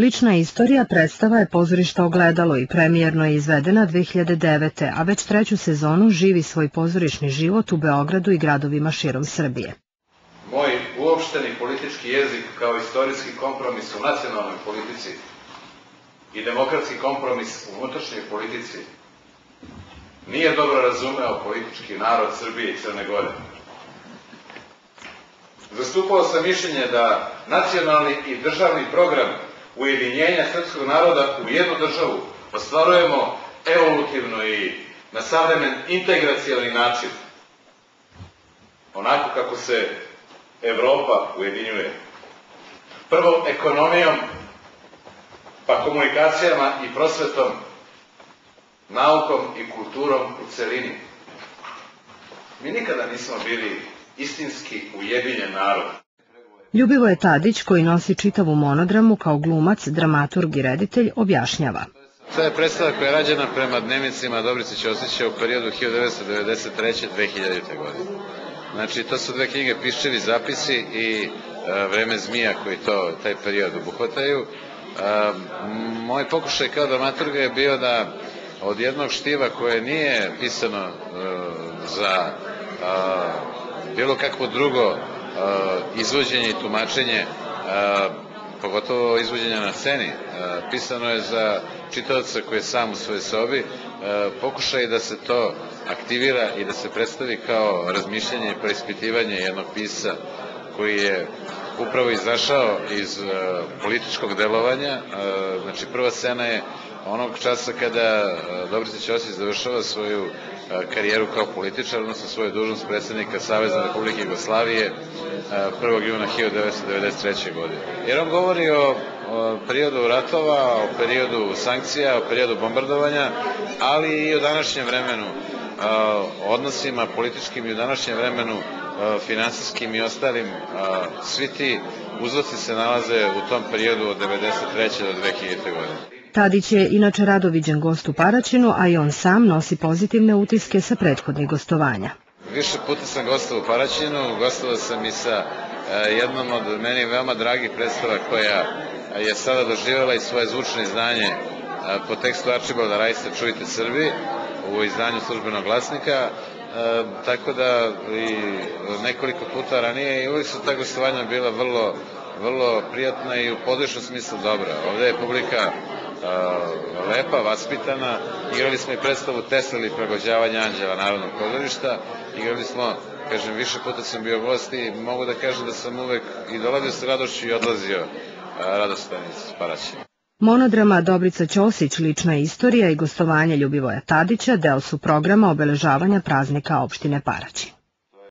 Lična istorija predstava je pozorišta ogledalo i premijerno je izvedena 2009. a već treću sezonu živi svoj pozorišni život u Beogradu i gradovima širom Srbije. Moj uopšteni politički jezik kao istorijski kompromis u nacionalnoj politici i demokratski kompromis u unutrašnjoj politici nije dobro razumeo politički narod Srbije i Crne Gore. Zastupao sam mišljenje da nacionalni i državni program ujedinjenja srpskog naroda u jednu državu ostvarujemo evolutivno i na savremen integracijalni način. Onako kako se Evropa ujedinjuje. Prvo ekonomijom, pa komunikacijama i prosvetom, naukom i kulturom u celini. Mi nikada nismo bili istinski ujedinjen narod. Ljubivoje Tadić, koji nosi čitavu monodramu kao glumac, dramaturg i reditelj, objašnjava. To je predstava koja je rađena prema dnevnicima Dobrice Ćosića u periodu 1993-2000. godine. Znači, to su dve knjige Piščevi zapisi i e, Vreme zmija koji to, taj period obuhvataju. E, moj pokušaj kao dramaturga je bio da od jednog štiva koje nije pisano e, za bilo kakvo drugo izvođenje i tumačenje pogotovo izvođenja na sceni. Pisano je za čitavca koji je sam u svojoj sobi. Pokušaj da se to aktivira i da se predstavi kao razmišljanje i preispitivanje jednog pisa koji je upravo izašao iz političkog delovanja. Znači, prva scena je onog časa kada Dobrica Ćosić završava svoju karijeru kao političar, odnosno svoju dužnost predsednika Savezne Republike Jugoslavije 1. juna 1993. godine. Jer on govori o, o periodu ratova, o periodu sankcija, o periodu bombardovanja, ali i o današnjem vremenu, odnosima političkim i u današnjem vremenu finansijskim i ostalim, svi ti uzroci se nalaze u tom periodu od 93. do 2000. godine. Tadić je inače rado viđen gost u Paraćinu, a i on sam nosi pozitivne utiske sa prethodnih gostovanja. Više puta sam gostao u Paraćinu, gostovao sam i sa jednom od meni veoma dragih predstava koja je sada doživjela i svoje zvučno izdanje po tekstu Archibalda Rajsa Čujte Srbi u izdanju službenog glasnika, e, tako da i nekoliko puta ranije i uvijek su ta gostovanja bila vrlo, vrlo prijatna i u podvišnom smislu dobra. Ovde je publika lepa, vaspitana. Igrali smo i predstavu Tesla ili pregođavanja anđela Narodnog pozorišta. Igrali smo, kažem, više puta sam bio gost i mogu da kažem da sam uvek i dolazio sa radošću i odlazio radostan iz Paraćina. Monodrama Dobrica Ćosić, lična istorija i gostovanje Ljubivoja Tadića deo su programa obeležavanja praznika opštine Paraćin.